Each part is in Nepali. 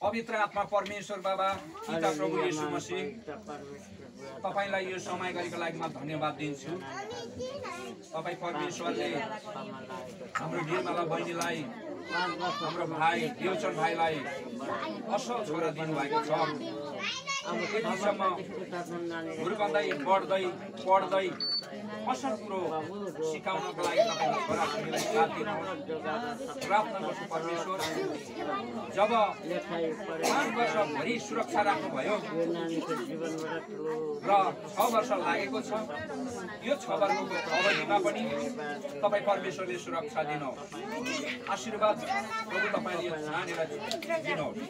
पवित्र आत्मा परमेश्वर बाबा पिता प्रभु येशू मसिह तपाईँलाई यो समय गरेको लागि म धन्यवाद दिन्छु तपाईँ परमेश्वरले हाम्रो निर्मला बहिनीलाई हाम्रो भाइ देवचन भाइलाई असल छोरा दिनुभएको छ हुर्कँदै बढ्दै पढ्दै असल कुरो सिकाउनको लागि प्रार्थना गर्छु परमेश्वर जब पाँच वर्षभरि सुरक्षा राख्नुभयो र छ वर्ष लागेको छ यो छ वर्षको अवधिमा पनि तपाईँ परमेश्वरले सुरक्षा दिनुहोस् आशीर्वाद प्रभु तपाईँले यो जानेर दिनुहोस्।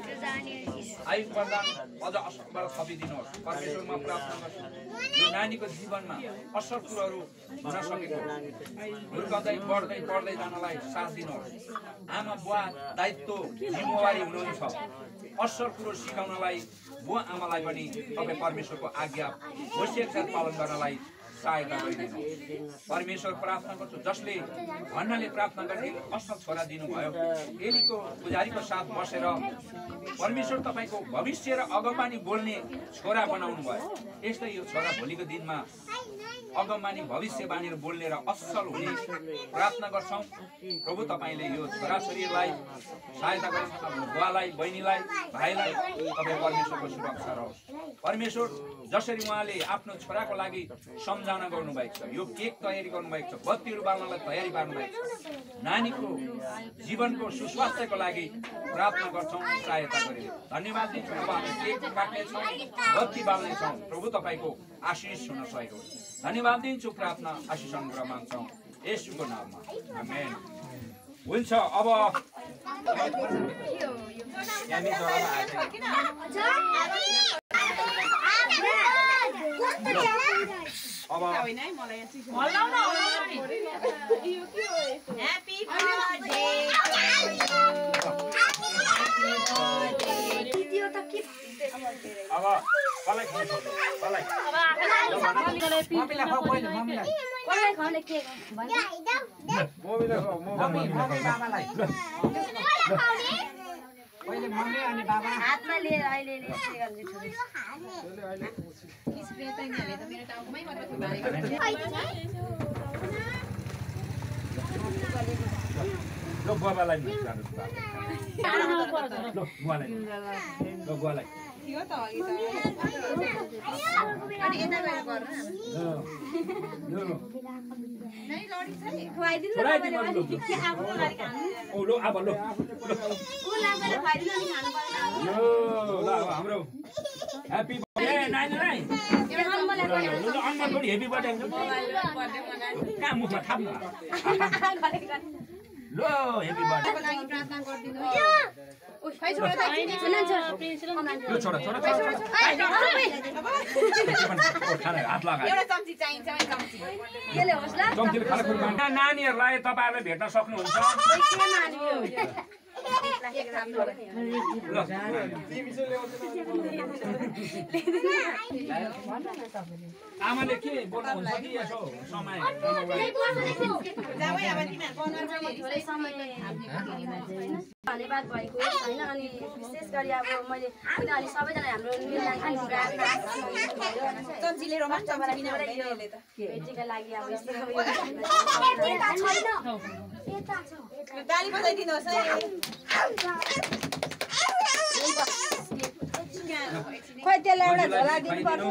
आयु प्रदान अझ असलबाट थपिदिनुहोस् परमेश्वरमा प्रार्थना गर्छु। यो नानीको जीवनमा असल कुरोहरू हुन सकेको। हुर्काउँदै बढ्दै पढ्दै जानलाई साथ दिनुहोस्। आमा बुवा दायित्व जिम्मेवारी हुनुहुन्छ। असल कुरो सिकाउनलाई बुवा आमालाई पनि तपाईँ परमेश्वरको आज्ञा होसियार पालन गर्नलाई सहायता परमेश्वर प्रार्थना गर्छु। जसले भन्नाले प्रार्थना गर्ने असल छोरा दिनुभयो। एलीको पुजारीको साथ बसेर परमेश्वर तपाईँको भविष्य र अगमबानी बोल्ने छोरा बनाउनु भयो। यस्तै यो छोरा भोलिको दिनमा अगमबानी भविष्यवाणी बोल्ने र असल हुने प्रार्थना गर्छौँ। प्रभु तपाईँले यो छोराछोरीलाई सहायता गर्नु बुवालाई बहिनीलाई भाइलाई तपाईँ परमेश्वरको सुरक्षा रहोस्। परमेश्वर जसरी उहाँले आफ्नो छोराको लागि सम्झाना गर्नुभएको छ यो केक तयारी गर्नुभएको छ बत्तीहरू बाल्नलाई तयारी पार्नुभएको छ नानीको जीवनको सुस्वास्थ्यको लागि प्रार्थना गर्छौँ सहायता गरिदियो धन्यवाद दिन्छौँ अब हामी केक काट्नेछौँ बत्ती बाल्नेछौँ प्रभु तपाईँको आशिष हुन सकेको धन्यवाद दिन्छु प्रार्थना आशिष अनुग्रह माग्छौँ यसुको नाममा आमेन हुन्छ अब मम्मीलाई मम्मीलाई मम्मीलाई खुवाऊ, म मम्मी मम्मीलाई मम्मी खुवाऊ। बाबालाई पहिले मम्मी अनि बाबा। हातमा लिएर अहिले यसले गर्ने। छोरी ल बुवालाई मिस गर्नुहोस् बाबा। ल बुवालाई। ल ल। अब हाम्रो ह्याप्पी बर्थडे हेप्पी कहाँ मुखमा थाप्नु? ल। नानीहरूलाई तपाईँहरूले भेट्न सक्नुहुन्छ। धन्यवाद भएको होइन अनि विशेष गरी अब मैले सबैजना हाम्रो भेटीका लागि अब ताली बजाइदिनुहोस् है। खोइ त्यसलाई एउटा झोला दिनु पर्छ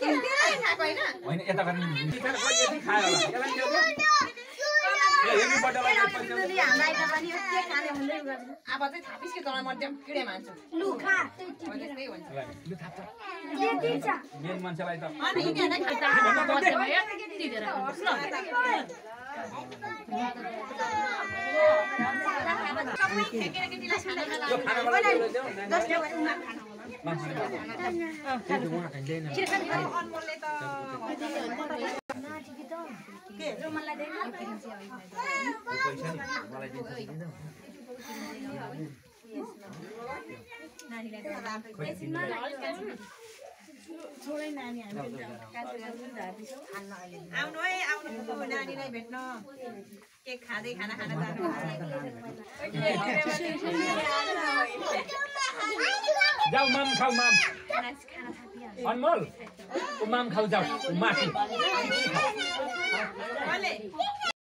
के तेरै खाएको होइन। होइन यता अब चाहिँ थापिस कि तँलाई म त्यो किडे मान्छु। मेन मान्छेलाई त खानु। मान्छेले देख्नु? आउनु है आउनु। नानीलाई भेट्न। केक खाँदै खाना खाना जानु अनमोल उमाम खाऊ जाओ उमा